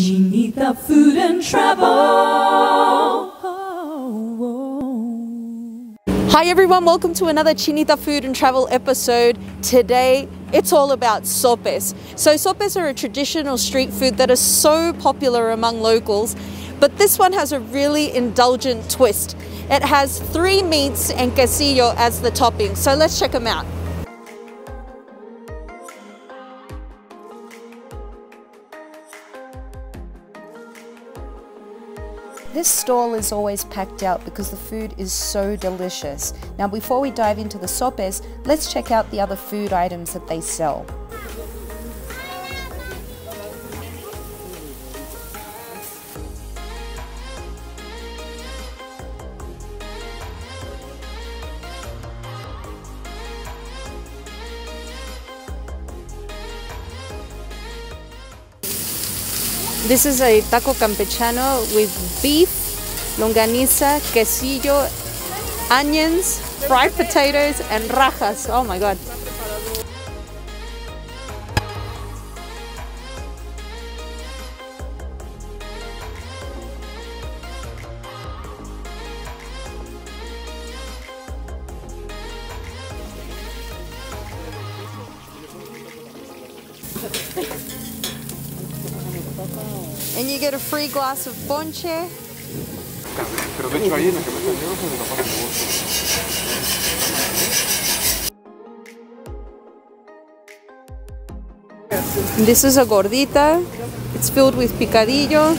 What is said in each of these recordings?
Chinita Food and Travel. Hi everyone, welcome to another Chinita Food and Travel episode. Today it's all about sopes. So sopes are a traditional street food that is so popular among locals, but this one has a really indulgent twist. It has three meats and quesillo as the topping. So let's check them out. This stall is always packed out because the food is so delicious. Now before we dive into the sopes, let's check out the other food items that they sell. This is a taco campechano with beef, longaniza, quesillo, onions, fried potatoes, and rajas. Oh my god. And you get a free glass of ponche. This is a gordita. It's filled with picadillo.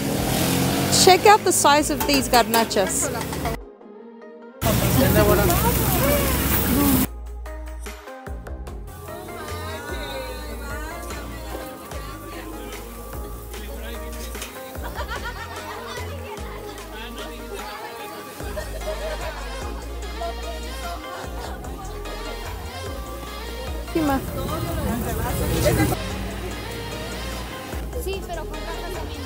Check out the size of these garnachas. Sí, pero con también.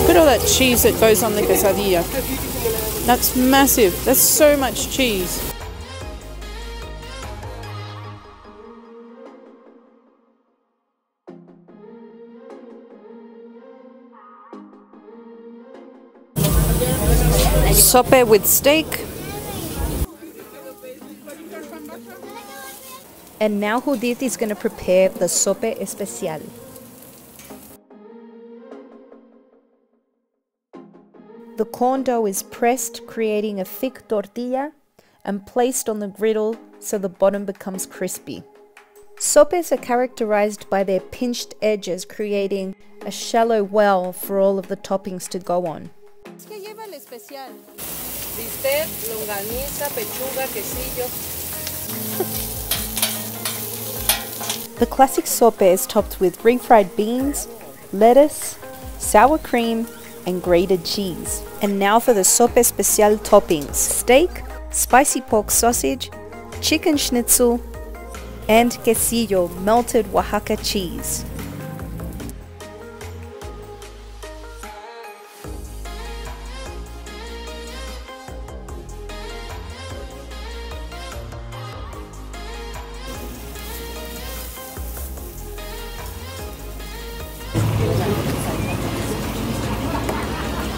Look at all that cheese that goes on the quesadilla. That's massive. That's so much cheese. Sope with steak. And now Judith is going to prepare the sope especial. The corn dough is pressed, creating a thick tortilla and placed on the griddle so the bottom becomes crispy. Sopes are characterized by their pinched edges, creating a shallow well for all of the toppings to go on. Bistec, longaniza, pechuga, quesillo. The classic sope is topped with refried beans, lettuce, sour cream, and grated cheese. And now for the sope especial toppings steak, spicy pork sausage, chicken schnitzel, and quesillo melted Oaxaca cheese.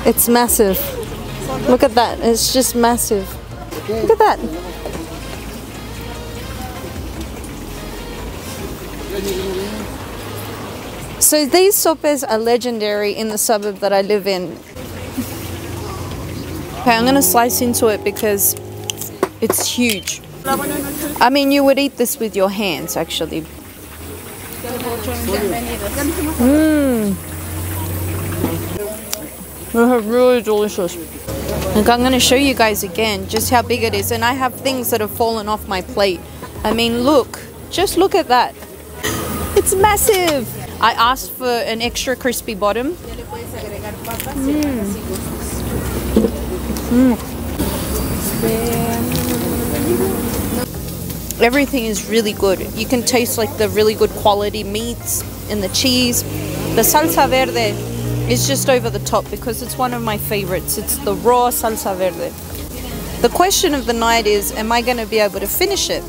It's massive. Look at that. It's just massive. Look at that. So these sopes are legendary in the suburb that I live in. Okay, I'm gonna slice into it because it's huge. I mean, you would eat this with your hands actually. Mmm. They're really delicious. Like I'm gonna show you guys again just how big it is and I have things that have fallen off my plate. I mean look, just look at that. It's massive. I asked for an extra crispy bottom. Mm. Everything is really good. You can taste like the really good quality meats and the cheese. The salsa verde is just over the top because it's one of my favorites. It's the raw salsa verde. The question of the night is, am I going to be able to finish it?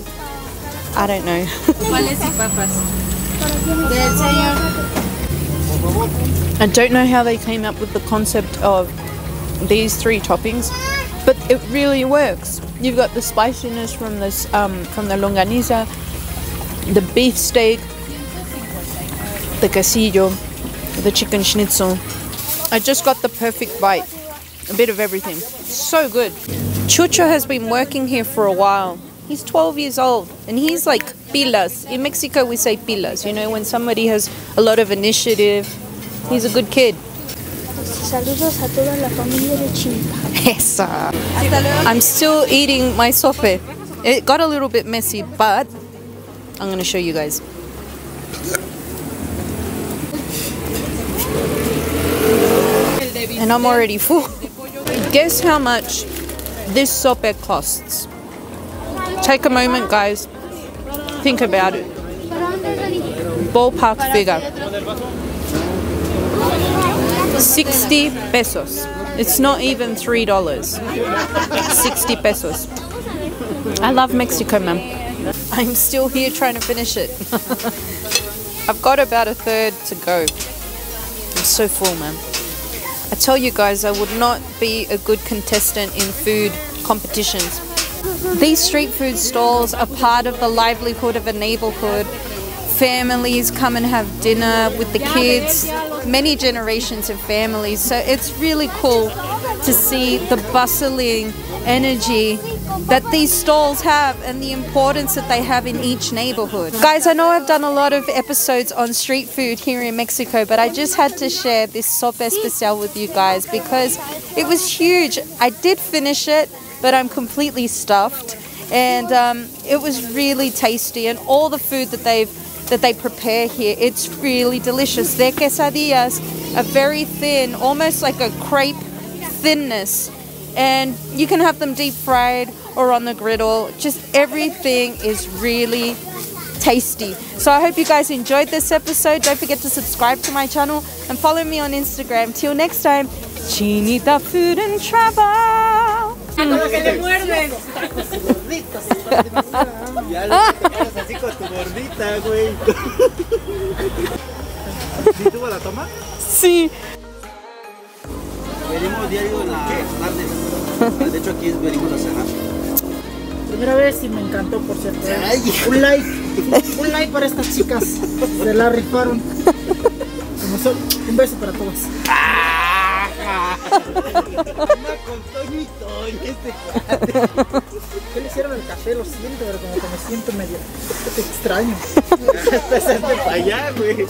I I don't know. ¿Cuáles y papas? I don't know how they came up with the concept of these three toppings, but it really works. You've got the spiciness from this um, from the longaniza, the beef steak, the quesillo, the chicken schnitzel. I just got the perfect bite. A bit of everything. So good. Chucho has been working here for a while. He's 12 years old and he's like pilas. In Mexico, we say pilas, you know, when somebody has a lot of initiative. He's a good kid. Saludos a toda la familia de Chinita. Esa. I'm still eating my sope. It got a little bit messy, but I'm going to show you guys. And I'm already full. Guess how much this sope costs? Take a moment, guys. Think about it. Ballpark figure. 60 pesos. It's not even $3. 60 pesos. I love Mexico, man. I'm still here trying to finish it. I've got about a third to go. I'm so full, man. I tell you guys, I would not be a good contestant in food competitions. These street food stalls are part of the livelihood of a neighborhood. Families come and have dinner with the kids, many generations of families. So it's really cool to see the bustling energy that these stalls have and the importance that they have in each neighborhood. Guys, I know I've done a lot of episodes on street food here in Mexico, but I just had to share this sope especial with you guys because it was huge. I did finish it, but I'm completely stuffed. And um, it was really tasty, and all the food that they've that they prepare here, it's really delicious. Their quesadillas are very thin, almost like a crepe thinness, and you can have them deep fried or on the griddle. Just everything is really tasty. So I hope you guys enjoyed this episode. Don't forget to subscribe to my channel and follow me on Instagram. Till next time, Chinita Food and Travel. Como que le muerden. Ya lo quedas así con tu gordita, güey. ¿Sí tuvo la toma? Sí. Venimos diario en las tardes. De hecho, aquí es- venimos a cenar. Primera vez y me encantó, por cierto. ¿eh? Ay. Un like, un like para estas chicas. Se la rifaron. Como son- un beso para con Toño y este cuate. ¿Qué le hicieron al café? Lo siento, pero como que me siento medio extraño. Estás para allá, güey.